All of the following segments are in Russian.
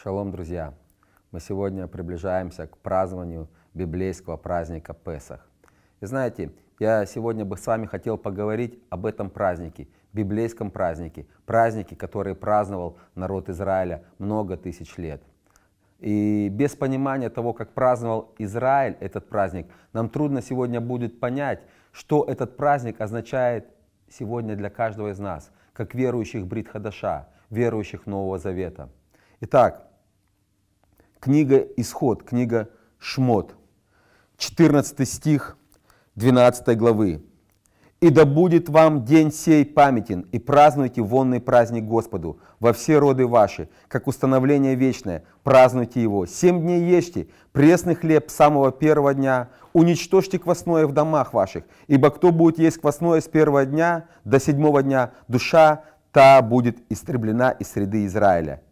Шалом, друзья! Мы сегодня приближаемся к празднованию библейского праздника Песах. И знаете, я сегодня бы с вами хотел поговорить об этом празднике, библейском празднике, празднике, который праздновал народ Израиля много тысяч лет. И без понимания того, как праздновал Израиль этот праздник, нам трудно сегодня будет понять, что этот праздник означает сегодня для каждого из нас, как верующих Брит Хадаша, верующих Нового Завета. Итак, книга Исход, книга Шмот, 14 стих 12 главы. «И да будет вам день сей памятен, и празднуйте вонный праздник Господу во все роды ваши, как установление вечное, празднуйте его. Семь дней ешьте, пресный хлеб самого первого дня, уничтожьте квасное в домах ваших, ибо кто будет есть квасное с первого дня до седьмого дня, душа та будет истреблена из среды Израиля».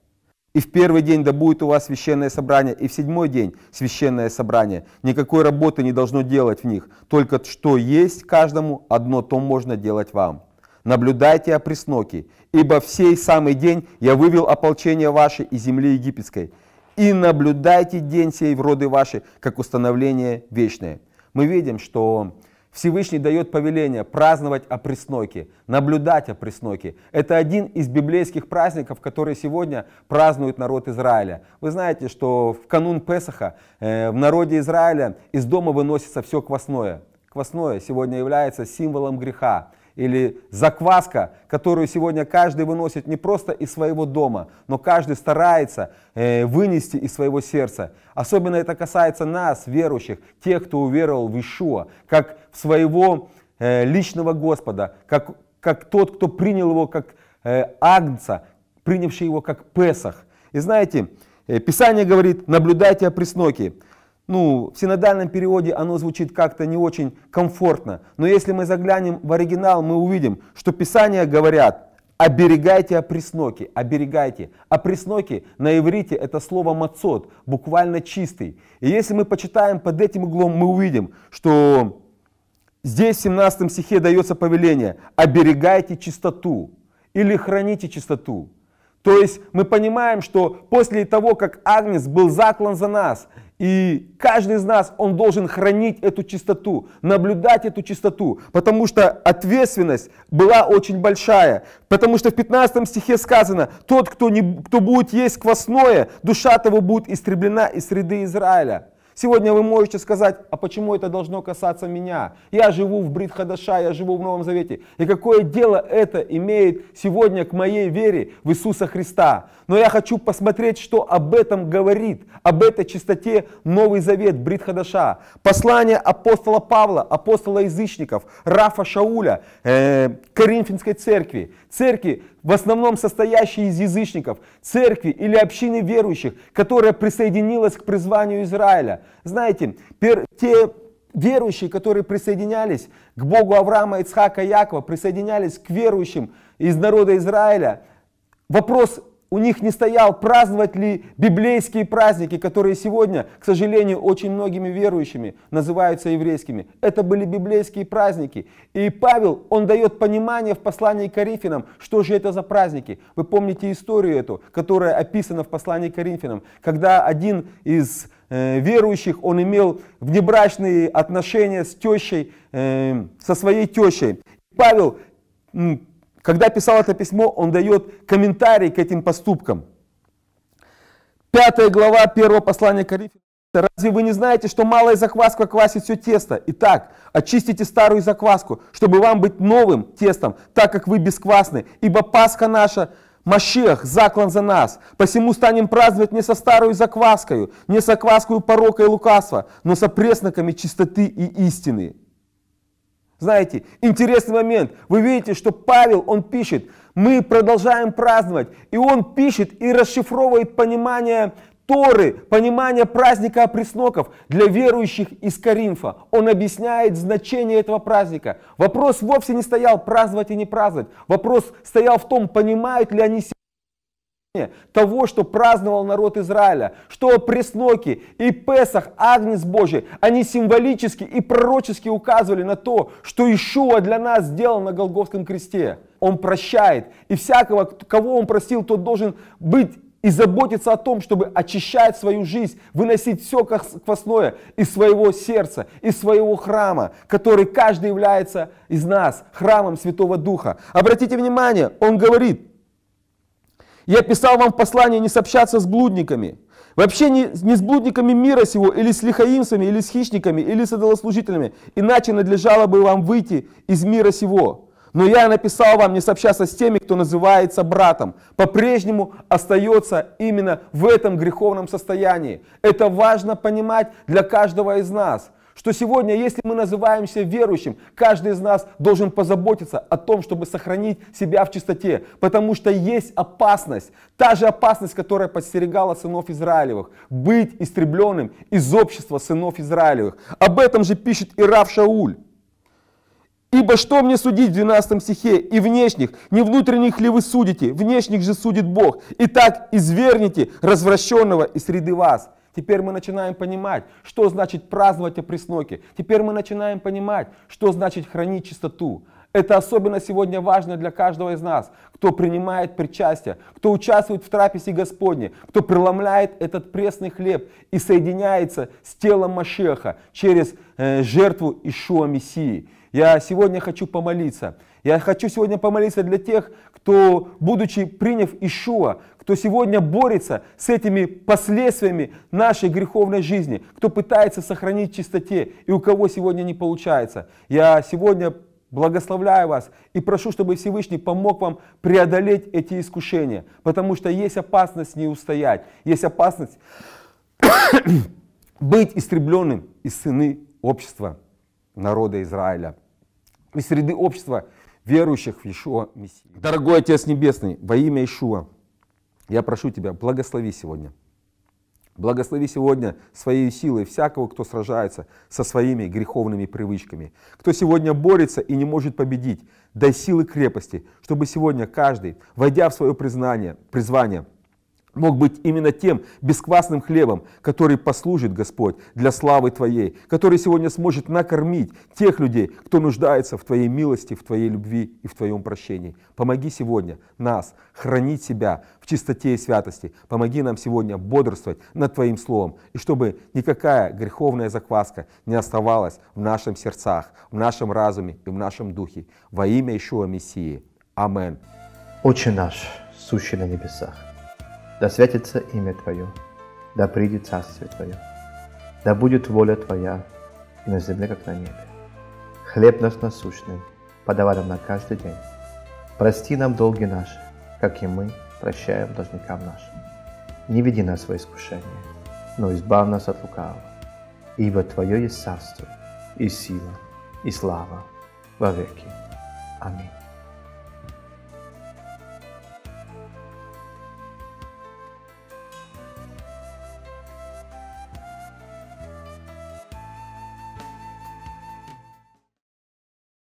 И в первый день да будет у вас священное собрание, и в седьмой день священное собрание. Никакой работы не должно делать в них. Только что есть каждому, одно то можно делать вам. Наблюдайте о пресноке, ибо в сей самый день я вывел ополчение ваше из земли египетской. И наблюдайте день сей в роды ваши, как установление вечное. Мы видим, что Всевышний дает повеление праздновать о наблюдать о. Это один из библейских праздников, которые сегодня празднует народ Израиля. Вы знаете, что в канун Песаха э, в народе Израиля из дома выносится все квасное. Квасное сегодня является символом греха или закваска, которую сегодня каждый выносит не просто из своего дома, но каждый старается э, вынести из своего сердца. Особенно это касается нас, верующих, тех, кто уверовал в Ишуа, как в своего э, личного Господа, как, как тот, кто принял его как э, агнца, принявший его как Песах. И знаете, э, Писание говорит, наблюдайте о пресноке ну, в синодальном переводе оно звучит как-то не очень комфортно. Но если мы заглянем в оригинал, мы увидим, что Писания говорят, оберегайте о пресноке, оберегайте. А пресноке на иврите это слово мацот, буквально чистый. И если мы почитаем под этим углом, мы увидим, что здесь в 17 стихе дается повеление, оберегайте чистоту или храните чистоту. То есть мы понимаем, что после того, как Агнец был заклан за нас, и каждый из нас, он должен хранить эту чистоту, наблюдать эту чистоту, потому что ответственность была очень большая. Потому что в 15 стихе сказано, тот, кто, не, кто будет есть квасное, душа того будет истреблена из среды Израиля. Сегодня вы можете сказать, а почему это должно касаться меня? Я живу в Брит Хадаша, я живу в Новом Завете. И какое дело это имеет сегодня к моей вере в Иисуса Христа? Но я хочу посмотреть, что об этом говорит, об этой чистоте Новый Завет, Брит Хадаша. Послание апостола Павла, апостола язычников, Рафа Шауля, э, Коринфянской церкви. Церкви, в основном состоящей из язычников, церкви или общины верующих, которая присоединилась к призванию Израиля. Знаете, те верующие, которые присоединялись к Богу Авраама, Ицхака, Якова, присоединялись к верующим из народа Израиля, вопрос у них не стоял, праздновать ли библейские праздники, которые сегодня, к сожалению, очень многими верующими называются еврейскими. Это были библейские праздники. И Павел, он дает понимание в послании к Коринфянам, что же это за праздники. Вы помните историю эту, которая описана в послании к Коринфянам, когда один из э, верующих, он имел внебрачные отношения с тещей, э, со своей тещей. Павел когда писал это письмо, он дает комментарий к этим поступкам. Пятая глава первого послания Коринфянам. Разве вы не знаете, что малая закваска квасит все тесто? Итак, очистите старую закваску, чтобы вам быть новым тестом, так как вы бесквасны. Ибо Пасха наша, Машех, заклан за нас. Посему станем праздновать не со старой закваской, не со кваскою порока и лукавства, но со пресноками чистоты и истины. Знаете, интересный момент. Вы видите, что Павел, он пишет, мы продолжаем праздновать. И он пишет и расшифровывает понимание Торы, понимание праздника опресноков для верующих из Каринфа. Он объясняет значение этого праздника. Вопрос вовсе не стоял праздновать и не праздновать. Вопрос стоял в том, понимают ли они того, что праздновал народ Израиля, что пресноки и Песах, Агнец Божий, они символически и пророчески указывали на то, что Ишуа для нас сделал на Голговском кресте. Он прощает, и всякого, кого он простил, тот должен быть и заботиться о том, чтобы очищать свою жизнь, выносить все квасное из своего сердца, из своего храма, который каждый является из нас, храмом Святого Духа. Обратите внимание, он говорит, я писал вам в послании не сообщаться с блудниками. Вообще не, не с блудниками мира сего, или с лихаимцами, или с хищниками, или с идолослужителями. Иначе надлежало бы вам выйти из мира сего. Но я написал вам не сообщаться с теми, кто называется братом. По-прежнему остается именно в этом греховном состоянии. Это важно понимать для каждого из нас что сегодня, если мы называемся верующим, каждый из нас должен позаботиться о том, чтобы сохранить себя в чистоте, потому что есть опасность, та же опасность, которая подстерегала сынов Израилевых, быть истребленным из общества сынов Израилевых. Об этом же пишет и Рав Шауль. Ибо что мне судить в 12 стихе? И внешних, не внутренних ли вы судите? Внешних же судит Бог. Итак, изверните развращенного из среды вас. Теперь мы начинаем понимать, что значит праздновать о пресноке. Теперь мы начинаем понимать, что значит хранить чистоту. Это особенно сегодня важно для каждого из нас, кто принимает причастие, кто участвует в трапезе Господне, кто преломляет этот пресный хлеб и соединяется с телом Машеха через э, жертву Ишуа Мессии. Я сегодня хочу помолиться. Я хочу сегодня помолиться для тех, кто, будучи приняв Ишуа, кто сегодня борется с этими последствиями нашей греховной жизни, кто пытается сохранить чистоте и у кого сегодня не получается. Я сегодня благословляю вас и прошу, чтобы Всевышний помог вам преодолеть эти искушения, потому что есть опасность не устоять, есть опасность быть истребленным из сыны общества народа Израиля, из среды общества верующих в Иешуа Мессию. Дорогой Отец Небесный, во имя Иешуа, я прошу Тебя, благослови сегодня. Благослови сегодня своей силой всякого, кто сражается со своими греховными привычками, кто сегодня борется и не может победить. Дай силы крепости, чтобы сегодня каждый, войдя в свое признание, призвание, мог быть именно тем бесквасным хлебом, который послужит, Господь, для славы Твоей, который сегодня сможет накормить тех людей, кто нуждается в Твоей милости, в Твоей любви и в Твоем прощении. Помоги сегодня нас хранить себя в чистоте и святости. Помоги нам сегодня бодрствовать над Твоим Словом, и чтобы никакая греховная закваска не оставалась в нашем сердцах, в нашем разуме и в нашем духе. Во имя Ишуа Мессии. Амин. Отче наш, сущий на небесах, да святится имя Твое, да придет Царствие Твое, да будет воля Твоя и на земле, как на небе. Хлеб наш насущный подавай нам на каждый день. Прости нам долги наши, как и мы прощаем должникам нашим. Не веди нас в искушение, но избавь нас от лукавого. Ибо Твое есть царство, и сила, и слава во веки. Аминь.